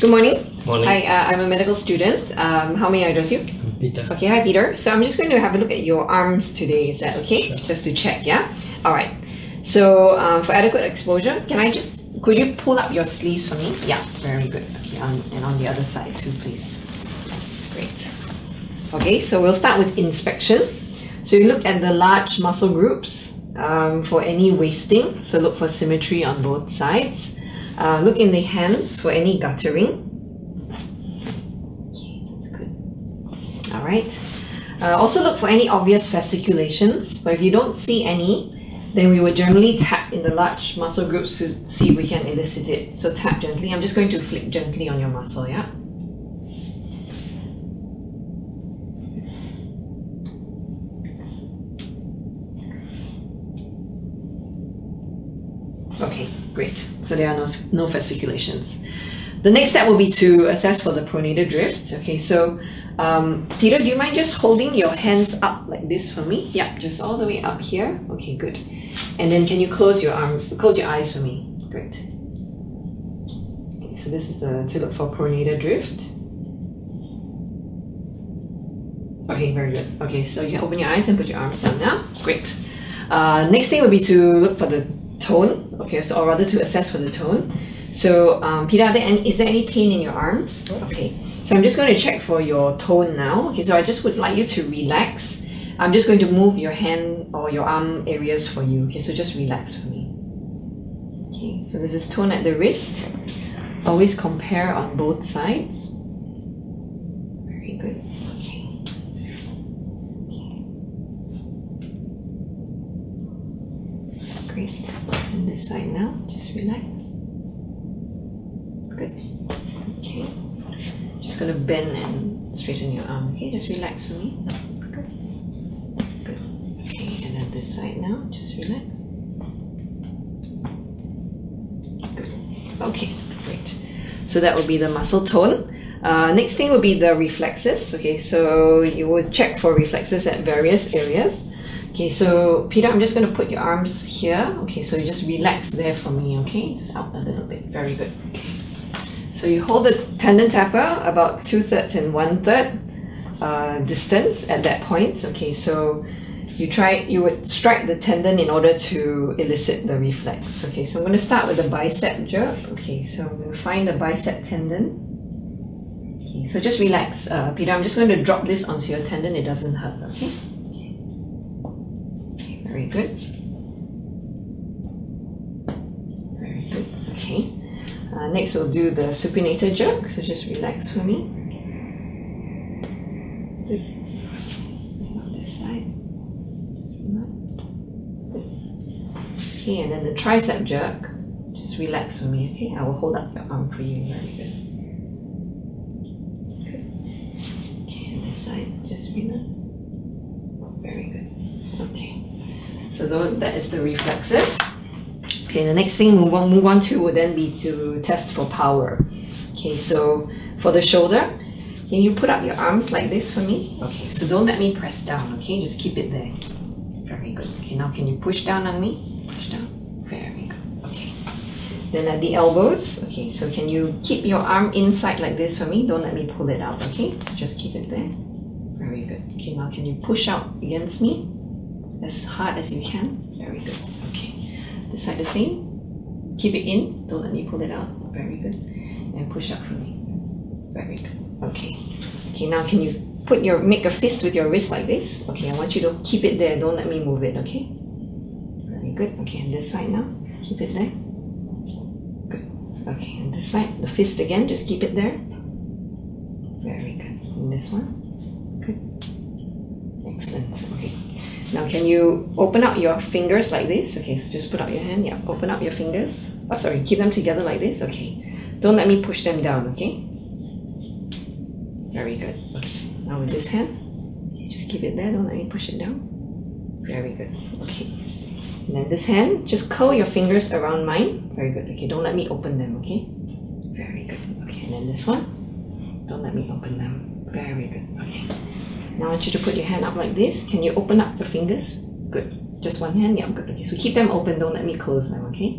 Good morning. Morning. Hi, uh, I'm a medical student. Um, how may I address you? Peter. Okay, hi Peter. So I'm just going to have a look at your arms today. Is that okay? Sure. Just to check, yeah? All right. So um, for adequate exposure, can I just, could you pull up your sleeves for me? Yeah, very good. Okay, on, and on the other side too, please. Great. Okay, so we'll start with inspection. So you look at the large muscle groups um, for any wasting. So look for symmetry on both sides. Uh, look in the hands for any guttering. That's good. All right. Uh, also look for any obvious fasciculations, but if you don't see any, then we would generally tap in the large muscle groups to see if we can elicit it. So tap gently. I'm just going to flick gently on your muscle, yeah? Okay, great. So there are no, no fasciculations. The next step will be to assess for the pronator drift. Okay, so um, Peter, do you mind just holding your hands up like this for me? Yeah, just all the way up here. Okay, good. And then can you close your arm, close your eyes for me? Great. Okay, so this is the, to look for pronator drift. Okay, very good. Okay, so you can open your eyes and put your arms down now. Great. Uh, next thing would be to look for the tone. Okay, so or rather to assess for the tone. So, um, Peter, there any, is there any pain in your arms? Okay, so I'm just going to check for your tone now. Okay, so I just would like you to relax. I'm just going to move your hand or your arm areas for you. Okay, so just relax for me. Okay, so this is tone at the wrist. Always compare on both sides. Very good. Okay. Okay. Great. And this side now, just relax. Good. Okay. Just gonna bend and straighten your arm. Okay, just relax for me. Good. Good. Okay, and then this side now, just relax. Good. Okay, great. So that will be the muscle tone. Uh, next thing would be the reflexes. Okay, so you would check for reflexes at various areas. Okay, so Peter, I'm just going to put your arms here. Okay, so you just relax there for me. Okay, just out a little bit. Very good. So you hold the tendon tapper about two thirds and one third uh, distance at that point. Okay, so you try you would strike the tendon in order to elicit the reflex. Okay, so I'm going to start with the bicep jerk. Okay, so I'm going to find the bicep tendon. Okay, so just relax, uh, Peter. I'm just going to drop this onto your tendon. It doesn't hurt. Okay. Very good. Very good. Okay. Uh, next, we'll do the supinator jerk. So just relax for me. Good. This side. Okay, and then the tricep jerk. Just relax for me, okay? I will hold up your arm for you. Very good. Good. Okay, this side, just relax. Very good. Okay. So that is the reflexes. Okay, the next thing move on, move on to would then be to test for power. Okay, so for the shoulder, can you put up your arms like this for me? Okay, so don't let me press down, okay? Just keep it there. Very good. Okay, now can you push down on me? Push down. Very good. Okay. Then at the elbows, okay, so can you keep your arm inside like this for me? Don't let me pull it out, okay? So just keep it there. Very good. Okay, now can you push out against me as hard as you can? Very good. Okay. This side the same. Keep it in. Don't let me pull it out. Very good. And push up for me. Very good. Okay. Okay, now can you put your make a fist with your wrist like this? Okay, I want you to keep it there. Don't let me move it, okay? Very good. Okay, and this side now. Keep it there. Good. Okay, and this side, the fist again, just keep it there. Very good. And this one. Good. Excellent. Okay. Now can you open up your fingers like this? Okay, so just put out your hand. Yeah, open up your fingers. Oh, sorry, keep them together like this. Okay. Don't let me push them down, okay? Very good. Okay. Now with this hand, just keep it there. Don't let me push it down. Very good. Okay. And then this hand, just curl your fingers around mine. Very good. Okay, don't let me open them, okay? Very good. Okay, and then this one, don't let me open them. Very good. Okay. Now I want you to put your hand up like this. Can you open up your fingers? Good. Just one hand? Yeah, I'm good. Okay, so keep them open. Don't let me close them, okay?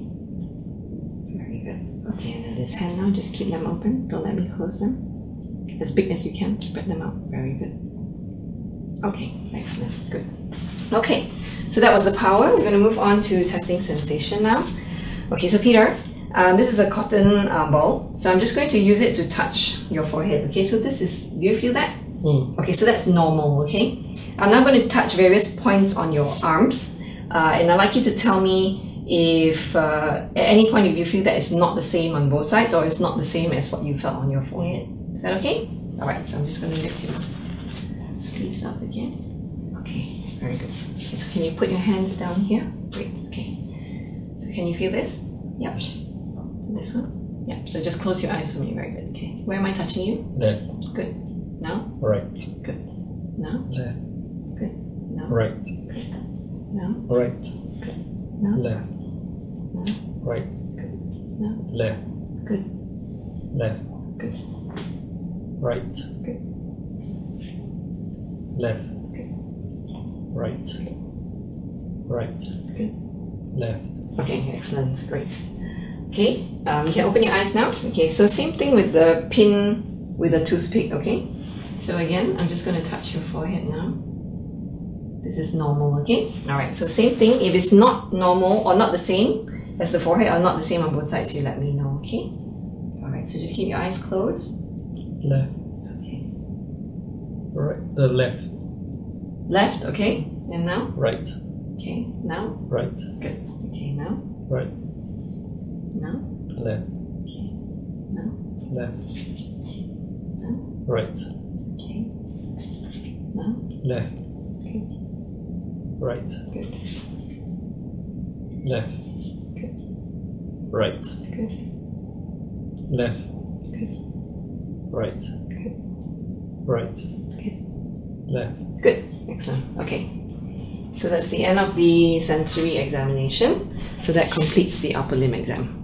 Very good. Okay, and then his hand now. Just keep them open. Don't let me close them. As big as you can. Spread them out. Very good. Okay, excellent. Good. Okay, so that was the power. We're going to move on to testing sensation now. Okay, so Peter, um, this is a cotton uh, ball. So I'm just going to use it to touch your forehead. Okay, so this is, do you feel that? Mm. Okay, so that's normal, okay? I'm now going to touch various points on your arms. Uh, and I'd like you to tell me if uh, at any point if you feel that it's not the same on both sides or it's not the same as what you felt on your forehead. Is that okay? Alright, so I'm just going to lift your sleeves up again. Okay, very good. Okay, so can you put your hands down here? Great, okay. So can you feel this? Yep. This one? Yep, so just close your eyes for me. Very good, okay. Where am I touching you? There. Good. Now? right, Good. Now? left, Good. Now? right, Now? right, Now? left, right, Now? left, Good. left, Good. right, Good. left, Good. right, right, Good. left, Okay, excellent, great. Okay, um, you can open your eyes now. Okay, so same thing with the pin with the toothpick, okay? So again, I'm just going to touch your forehead now. This is normal, okay? Alright, so same thing. If it's not normal or not the same as the forehead or not the same on both sides, you let me know, okay? Alright, so just keep your eyes closed. left, Okay. right, the left, Left, okay? And now? right, Okay, now? right, Good. Okay, now? right, Now? left, Okay. Now? left, Now? right, Okay. Now? left, Okay. right, Good. left, Good. right, Good. left, Good. right, Good. right, Good. left. Good. Excellent. Okay. So that's the end of the sensory examination. So that completes the upper limb exam.